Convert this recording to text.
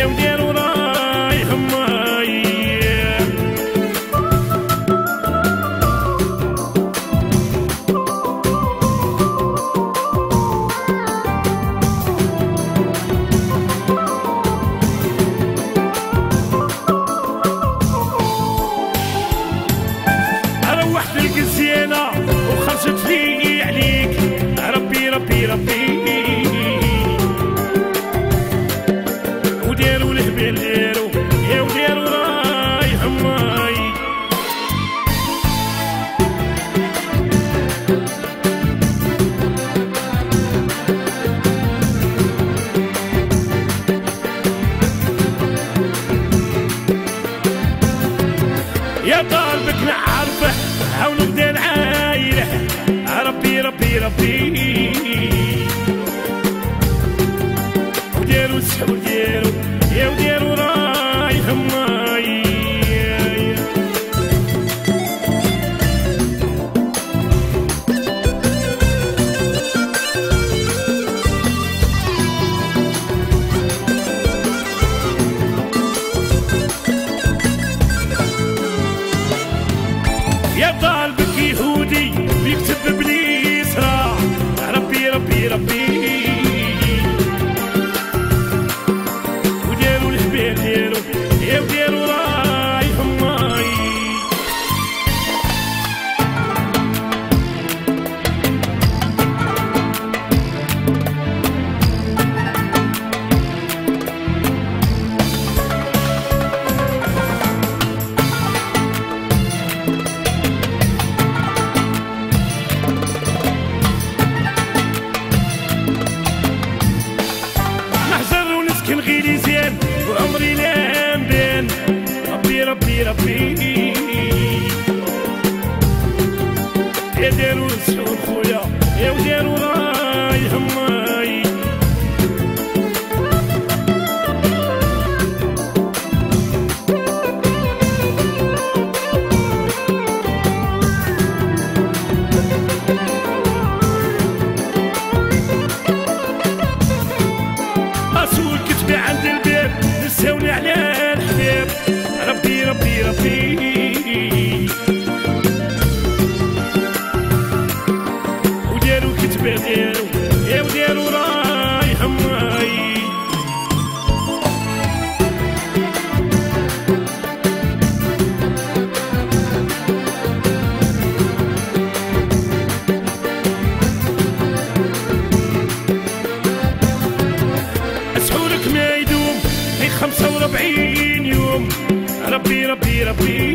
Eu quero não Yep. get a beat. Peter, Peter, Peter.